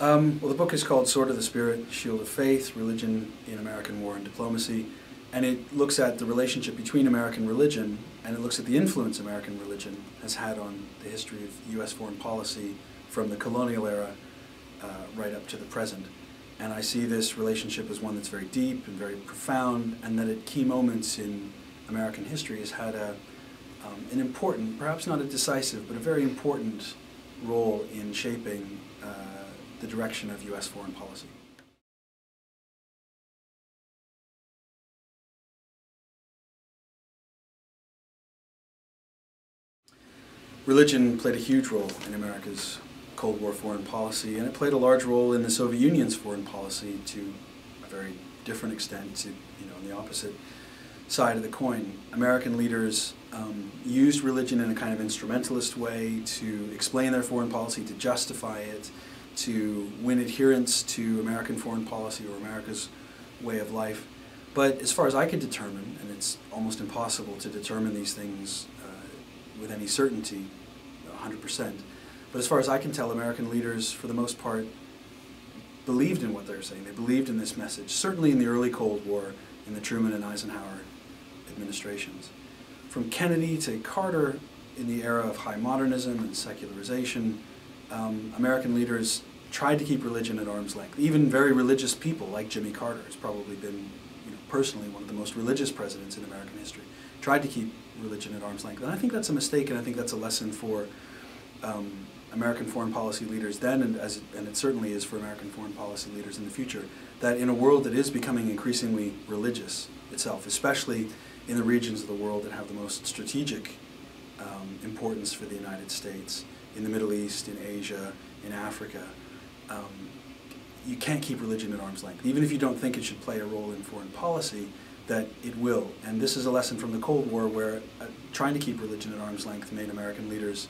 Um, well, the book is called Sword of the Spirit, Shield of Faith, Religion in American War and Diplomacy, and it looks at the relationship between American religion and it looks at the influence American religion has had on the history of U.S. foreign policy from the colonial era uh, right up to the present. And I see this relationship as one that's very deep and very profound, and that at key moments in American history has had a, um, an important, perhaps not a decisive, but a very important role in shaping uh, the direction of U.S. foreign policy. Religion played a huge role in America's Cold War foreign policy, and it played a large role in the Soviet Union's foreign policy to a very different extent, to, you know, on the opposite side of the coin. American leaders um, used religion in a kind of instrumentalist way to explain their foreign policy, to justify it, to win adherence to American foreign policy or America's way of life. But as far as I could determine, and it's almost impossible to determine these things uh, with any certainty, 100%, but as far as I can tell, American leaders, for the most part, believed in what they were saying. They believed in this message, certainly in the early Cold War, in the Truman and Eisenhower administrations. From Kennedy to Carter, in the era of high modernism and secularization, um, American leaders tried to keep religion at arm's length. Even very religious people, like Jimmy Carter, has probably been, you know, personally one of the most religious presidents in American history, tried to keep religion at arm's length. And I think that's a mistake, and I think that's a lesson for um, American foreign policy leaders then, and, as and it certainly is for American foreign policy leaders in the future, that in a world that is becoming increasingly religious itself, especially in the regions of the world that have the most strategic um, importance for the United States, in the Middle East, in Asia, in Africa, um, you can't keep religion at arm's length. Even if you don't think it should play a role in foreign policy, that it will. And this is a lesson from the Cold War where uh, trying to keep religion at arm's length made American leaders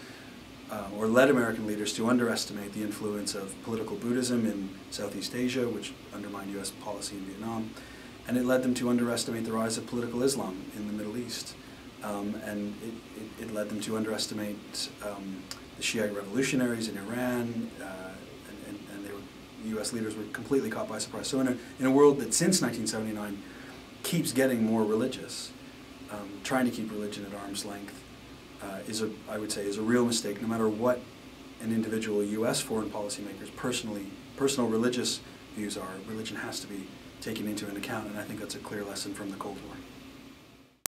uh, or led American leaders to underestimate the influence of political Buddhism in Southeast Asia, which undermined U.S. policy in Vietnam, and it led them to underestimate the rise of political Islam in the Middle East. Um, and it, it, it, led them to underestimate um, the Shiite revolutionaries in Iran, uh, and, and, and they were, U.S. leaders were completely caught by surprise. So in a, in a world that since 1979 keeps getting more religious, um, trying to keep religion at arm's length, uh, is a, I would say, is a real mistake. No matter what an individual U.S. foreign policymaker's personally, personal religious views are, religion has to be taken into an account, and I think that's a clear lesson from the Cold War.